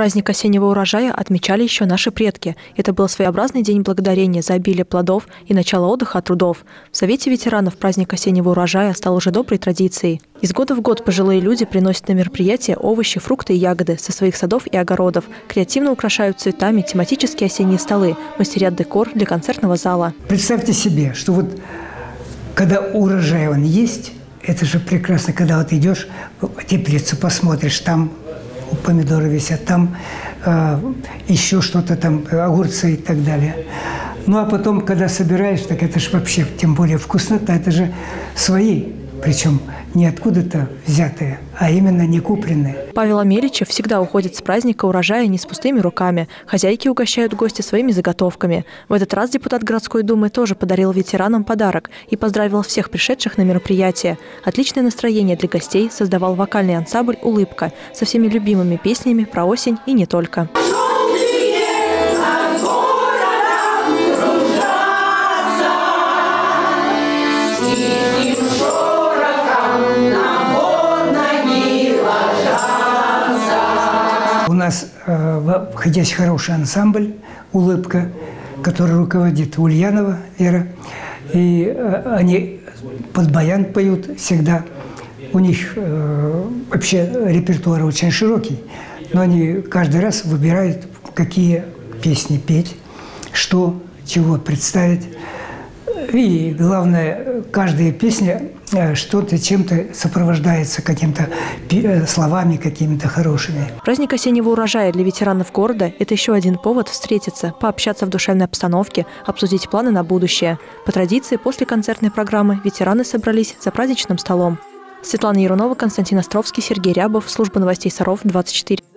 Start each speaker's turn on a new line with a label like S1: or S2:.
S1: Праздник осеннего урожая отмечали еще наши предки. Это был своеобразный день благодарения за обилие плодов и начало отдыха от трудов. В Совете ветеранов праздник осеннего урожая стал уже доброй традицией. Из года в год пожилые люди приносят на мероприятие овощи, фрукты и ягоды со своих садов и огородов. Креативно украшают цветами тематические осенние столы, мастерят декор для концертного зала.
S2: Представьте себе, что вот когда урожай он есть, это же прекрасно, когда вот идешь, теплицу посмотришь, там помидоры висят, там э, еще что-то там, огурцы и так далее. Ну а потом, когда собираешь, так это же вообще, тем более вкуснота, это же свои причем не откуда-то взятые, а именно не купленные.
S1: Павел Амеличев всегда уходит с праздника урожая не с пустыми руками. Хозяйки угощают гостя своими заготовками. В этот раз депутат городской думы тоже подарил ветеранам подарок и поздравил всех пришедших на мероприятие. Отличное настроение для гостей создавал вокальный ансамбль «Улыбка» со всеми любимыми песнями про осень и не только.
S2: Нас э, есть хороший ансамбль «Улыбка», который руководит Ульянова Вера. И э, они под баян поют всегда. У них э, вообще репертуар очень широкий, но они каждый раз выбирают, какие песни петь, что, чего представить. И главное, каждая песня э, что-то чем-то сопровождается какими-то э, словами какими-то хорошими.
S1: Праздник осеннего урожая для ветеранов города – это еще один повод встретиться, пообщаться в душевной обстановке, обсудить планы на будущее. По традиции, после концертной программы ветераны собрались за праздничным столом. Светлана Ярунова, Константин Островский, Сергей Рябов. Служба новостей Саров, 24.